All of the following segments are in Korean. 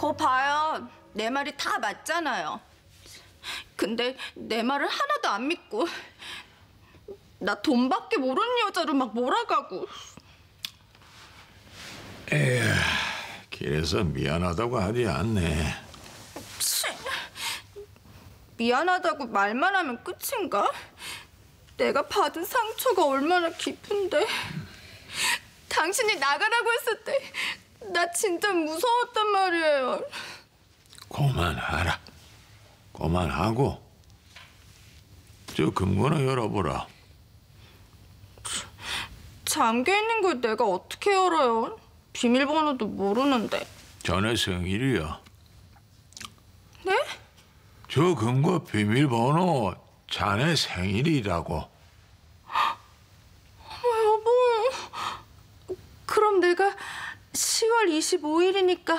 거 봐요. 내 말이 다 맞잖아요. 근데 내 말을 하나도 안 믿고 나 돈밖에 모르는 여자로 막 몰아가고 길에서 미안하다고 하지 않네. 치, 미안하다고 말만 하면 끝인가? 내가 받은 상처가 얼마나 깊은데 당신이 나가라고 했을 때 나 진짜 무서웠단 말이에요. 그만하라. 그만하고 저 금고나 열어보라. 잠겨 있는 걸 내가 어떻게 열어요? 비밀번호도 모르는데. 자네 생일이야. 네? 저 금고 비밀번호 자네 생일이라고. 어, 여보. 그럼 내가 10월 25일이니까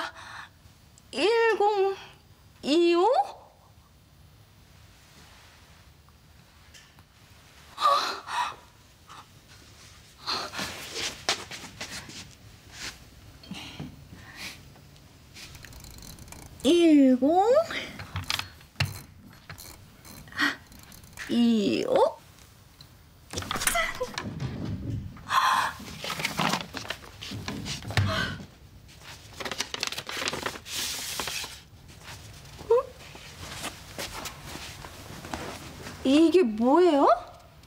1025? 일공 이오 이게 뭐예요?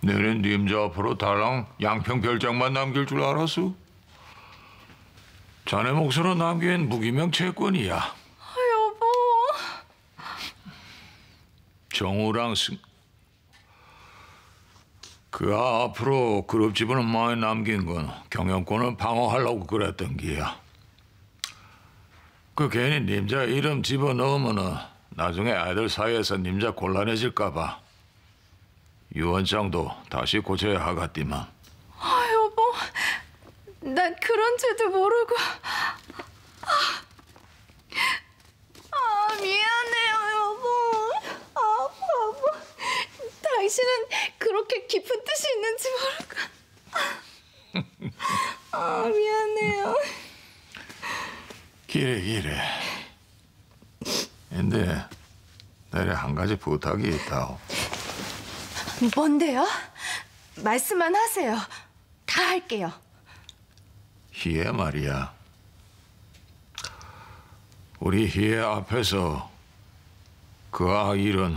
너는 님자 앞으로 달랑 양평 별장만 남길 줄 알았어? 자네 몫으로 남긴 무기명 채권이야. 아, 여보. 정우랑 승... 그 앞으로 그룹 집은 많이 남긴 건 경영권을 방어하려고 그랬던 기야. 그 괜히 님자 이름 집어넣으면 은 나중에 아이들 사이에서 님자 곤란해질까 봐 유언장도 다시 고쳐야 하겠디만. 아, 여보. 난 그런 줄도 모르고. 아, 아, 미안해요, 여보. 아, 바보. 당신은 그렇게 깊은 뜻이 있는지 모르고. 아, 미안해요. 기래 기래. 근데 내래 한 가지 부탁이 있다. 뭔데요? 말씀만 하세요. 다 할게요. 희애 말이야. 우리 희애 앞에서 그 아이는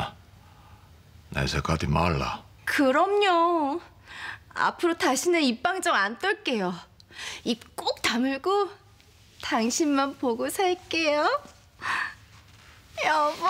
내색하지 말라. 그럼요. 앞으로 다시는 입방정 안 떨게요. 입 꼭 다물고 당신만 보고 살게요. 여보.